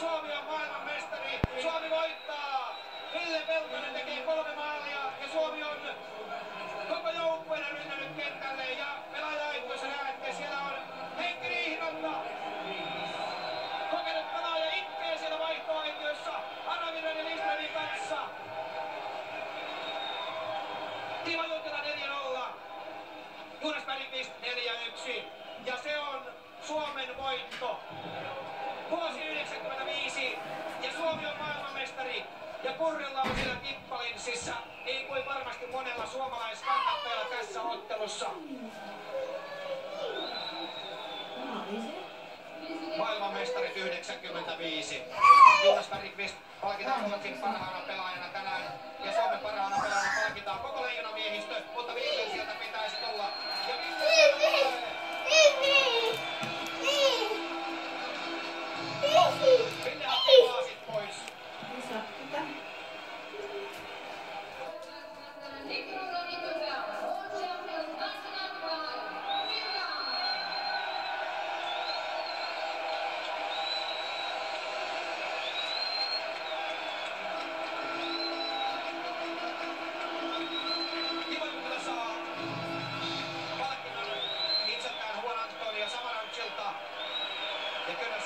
Suomi on maailmanmestari. Suomi voittaa. Ville Peltonen tekee kolme maalia ja Suomi on koko joukkueena rynnännyt kentälle ja pelaaja-aitiossa näette, siellä on Heikki Riihimätta. Kokenut pelaaja itkee siellä vaihtoaitiossa Araviran ja Lindströmin kanssa. Timo Juntila 4-0. Jonas Bergqvist 4-1. Ja se on Suomen voitto. Vuosi 95 ja Suomi on maailmanmestari. Ja Kurrilla on siellä kippalinssissa, niin kuin varmasti monella suomalaiskannattajalla tässä ottelussa. Maailmanmestarit 95. Jonas Bergqvist palkitaan Ruotsin parhaana pelaajana Timo Juntila saa palkinnon itseltään Juan Antonio Samarancilta. Ja kyllä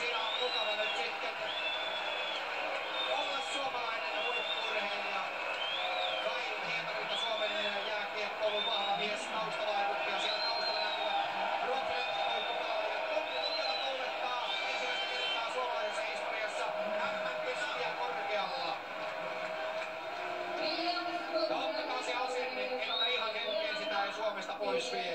Ja